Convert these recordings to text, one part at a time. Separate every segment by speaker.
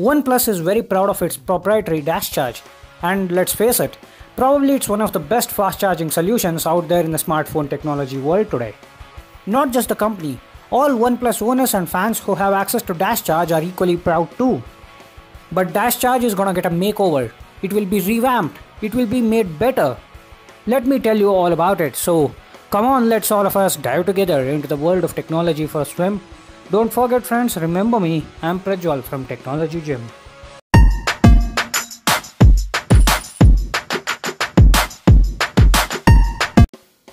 Speaker 1: OnePlus is very proud of its proprietary dash charge, and let's face it, probably it's one of the best fast charging solutions out there in the smartphone technology world today. Not just the company, all OnePlus owners and fans who have access to Dash Charge are equally proud too. But Dash Charge is gonna get a makeover. It will be revamped. It will be made better. Let me tell you all about it. So, come on, let's all of us dive together into the world of technology for a swim. Don't forget, friends, remember me, I'm Prajwal from Technology Gym.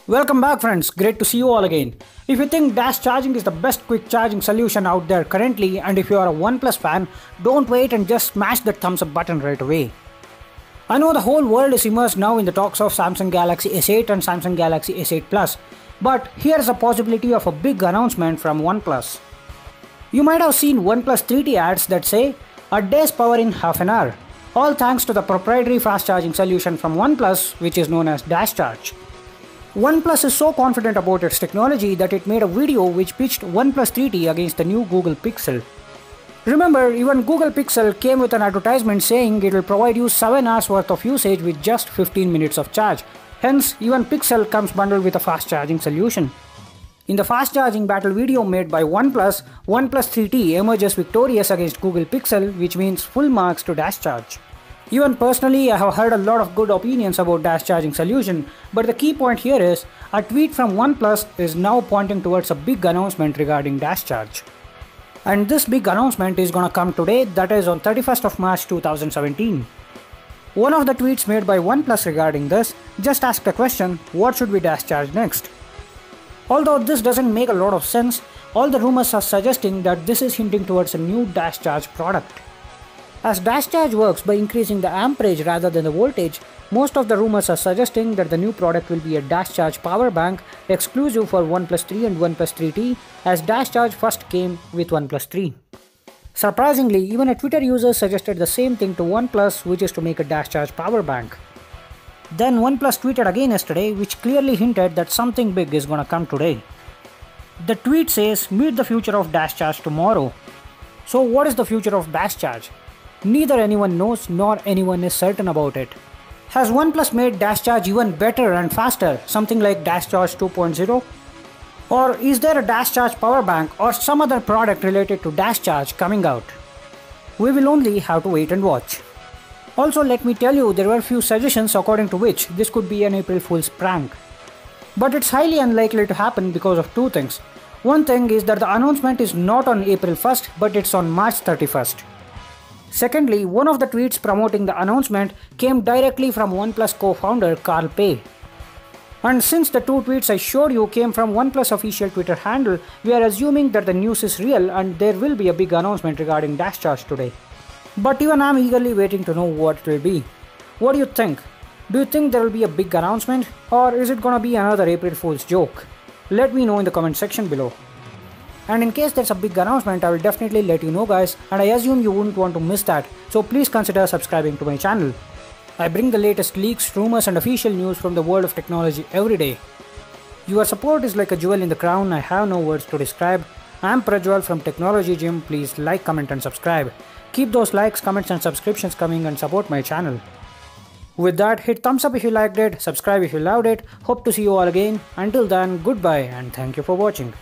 Speaker 1: Welcome back friends, great to see you all again. If you think Dash Charging is the best quick charging solution out there currently and if you are a OnePlus fan, don't wait and just smash that thumbs up button right away. I know the whole world is immersed now in the talks of Samsung Galaxy S8 and Samsung Galaxy S8 Plus, but here's a possibility of a big announcement from OnePlus. You might have seen OnePlus 3T ads that say, a day's power in half an hour, all thanks to the proprietary fast charging solution from OnePlus which is known as Dash Charge. OnePlus is so confident about its technology that it made a video which pitched OnePlus 3T against the new Google Pixel. Remember, even Google Pixel came with an advertisement saying it will provide you 7 hours worth of usage with just 15 minutes of charge. Hence, even Pixel comes bundled with a fast charging solution. In the fast charging battle video made by OnePlus, OnePlus 3T emerges victorious against Google Pixel, which means full marks to Dash Charge. Even personally, I have heard a lot of good opinions about dash charging solution, but the key point here is a tweet from OnePlus is now pointing towards a big announcement regarding dash charge. And this big announcement is gonna come today, that is on 31st of March 2017. One of the tweets made by OnePlus regarding this just asked the question, what should we dash charge next? Although this doesn't make a lot of sense, all the rumors are suggesting that this is hinting towards a new dash charge product. As dash charge works by increasing the amperage rather than the voltage, most of the rumors are suggesting that the new product will be a dash charge power bank exclusive for OnePlus 3 and OnePlus 3T as dash charge first came with OnePlus 3. Surprisingly, even a Twitter user suggested the same thing to OnePlus which is to make a dash charge power bank. Then OnePlus tweeted again yesterday which clearly hinted that something big is gonna come today. The tweet says meet the future of dash charge tomorrow. So what is the future of dash charge? Neither anyone knows nor anyone is certain about it. Has OnePlus made Dash Charge even better and faster, something like Dash Charge 2.0? Or is there a Dash Charge power bank or some other product related to Dash Charge coming out? We will only have to wait and watch. Also, let me tell you, there were few suggestions according to which this could be an April Fool's prank. But it's highly unlikely to happen because of two things. One thing is that the announcement is not on April 1st, but it's on March 31st. Secondly, one of the tweets promoting the announcement came directly from OnePlus co-founder Carl Pei. And since the two tweets I showed you came from OnePlus official Twitter handle, we are assuming that the news is real and there will be a big announcement regarding Dash Charge today. But even I'm eagerly waiting to know what it will be. What do you think? Do you think there will be a big announcement or is it gonna be another April Fool's joke? Let me know in the comment section below. And in case there's a big announcement, I will definitely let you know guys and I assume you wouldn't want to miss that, so please consider subscribing to my channel. I bring the latest leaks, rumors and official news from the world of technology every day. Your support is like a jewel in the crown, I have no words to describe. I'm Prajwal from Technology Gym, please like, comment and subscribe. Keep those likes, comments and subscriptions coming and support my channel. With that, hit thumbs up if you liked it, subscribe if you loved it, hope to see you all again. Until then, goodbye and thank you for watching.